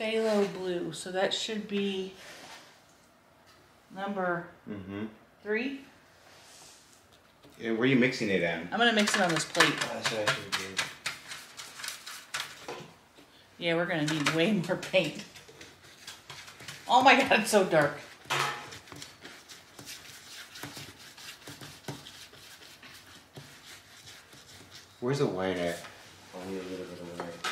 phthalo blue, so that should be number Mm-hmm. three. And where are you mixing it at? I'm gonna mix it on this plate. That's what I should do. Yeah, we're gonna need way more paint. Oh my god, it's so dark. Where's the white at? Only a little bit of white.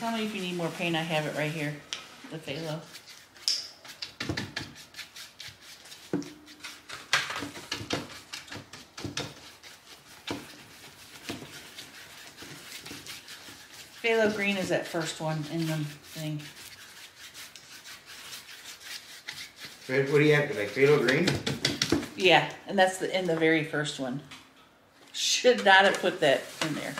Tell me if you need more paint, I have it right here, the phthalo. Phthalo green is that first one in the thing. What what do you have? Like phthalo green? Yeah, and that's the, in the very first one. Should not have put that in there.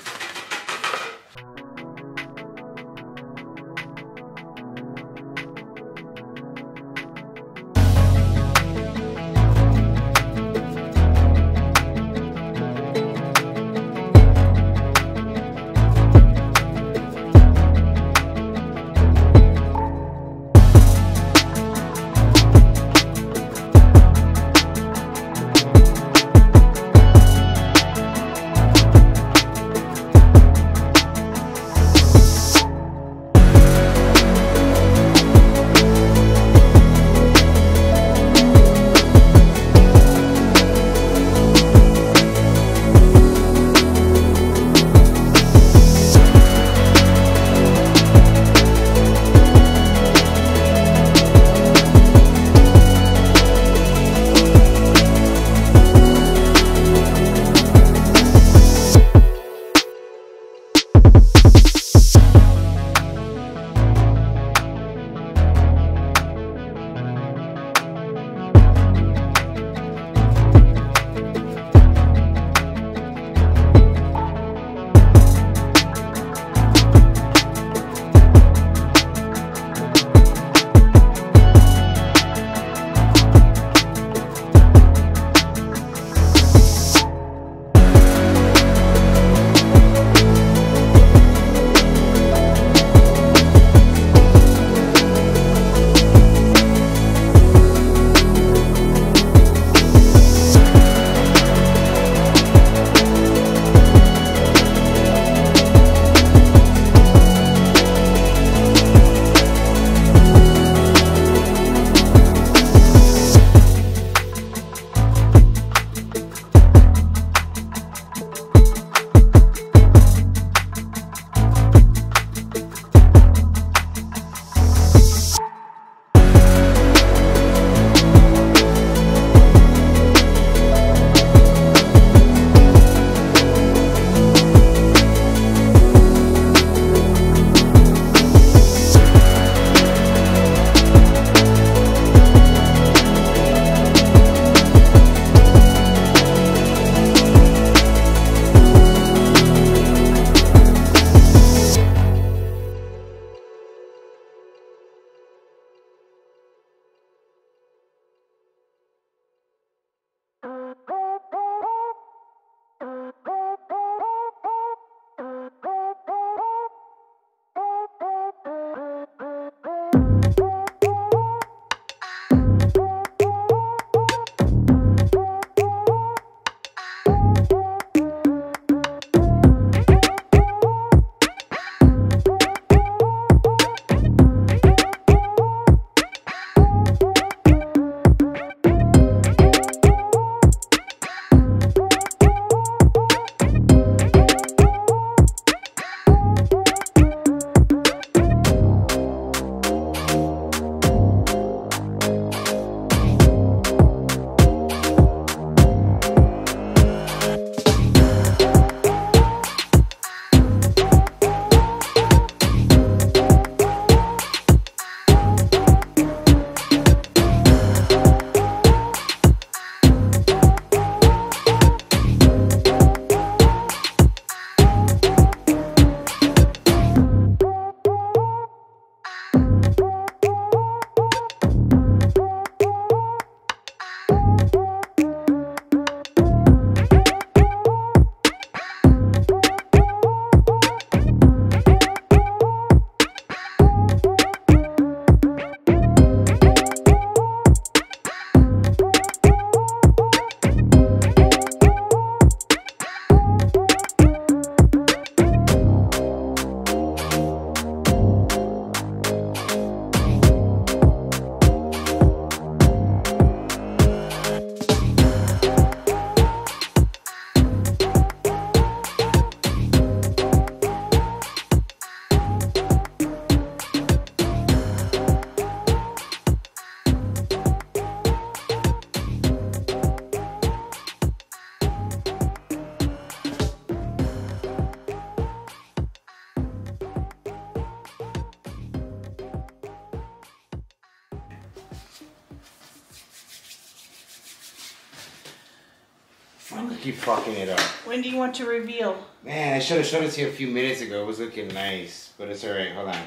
Keep fucking it up. When do you want to reveal? Man, I should have showed it to you a few minutes ago. It was looking nice, but it's alright. Hold on.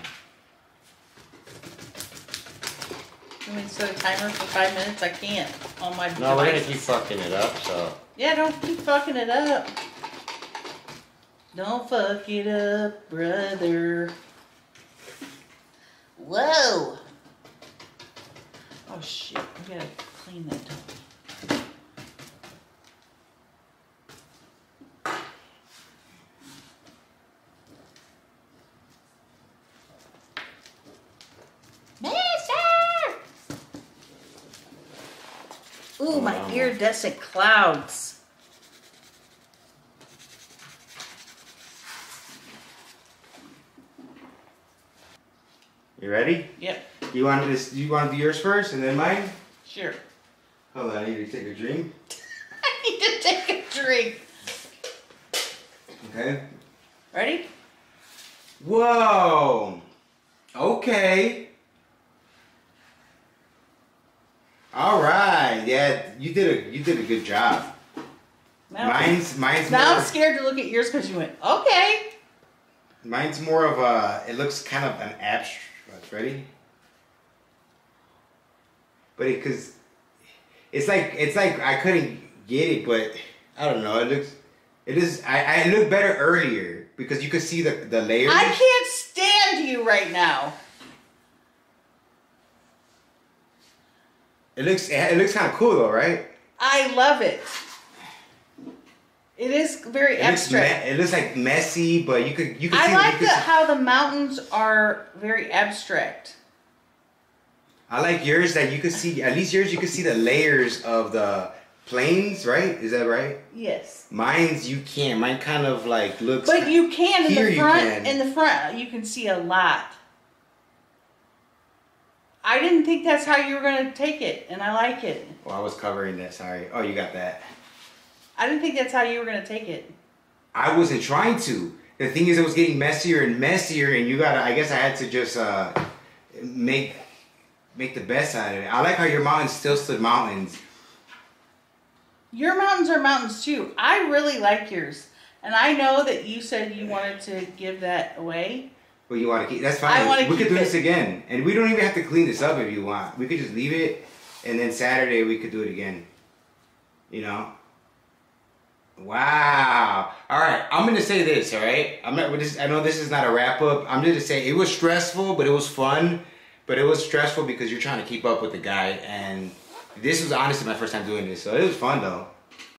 You want me to set a timer for five minutes? I can't on my No, we're gonna keep fucking it up. So Yeah, don't keep fucking it up. Don't fuck it up, brother. Whoa. Oh shit, we gotta clean that don't we? Mister! Ooh, my Wow. iridescent clouds. you ready? Yep, You want this? You want to do yours first and then mine? sure. Hold on, I need to take a drink. I need to take a drink. Okay. Ready? Whoa. Okay. All right. Yeah, you did a you did a good job. Now, Mine's mine's now more, I'm scared to look at yours because you went, okay. mine's more of a. It looks kind of an abstract. Ready? But it cause it's like it's like I couldn't get it, but I don't know. It looks. It is. I I looked better earlier because you could see the the layers. I can't stand you right now. It looks. It looks kind of cool though, right? I love it. It is very It looks, abstract. it looks like messy, but you could you could see. I like the, see- how the mountains are very abstract. I like yours that you could see. At least yours, you could see the layers of the planes, right? Is that right? Yes. Mine's you can't. Mine kind of like looks. But you can in the front. can. In the front, you can see a lot. I didn't think that's how you were going to take it, and I like it. Well, I was covering that. Sorry. Oh, you got that. I didn't think that's how you were going to take it. I wasn't trying to. The thing is, it was getting messier and messier, and you gotta. I guess I had to just uh, make make the best out of it. I like how your mountains still stood mountains. Your mountains are mountains too. I really like yours. And I know that you said you wanted to give that away. But you want to keep? That's I fine. wanna we could do this again, and we don't even have to clean this up if you want. We could just leave it, and then Saturday we could do it again. You know. Wow. All right. I'm gonna say this. All right. I'm not. This, I know this is not a wrap up. I'm just gonna say it was stressful, but it was fun. But it was stressful because you're trying to keep up with the guy, and this was honestly my first time doing this, so it was fun though.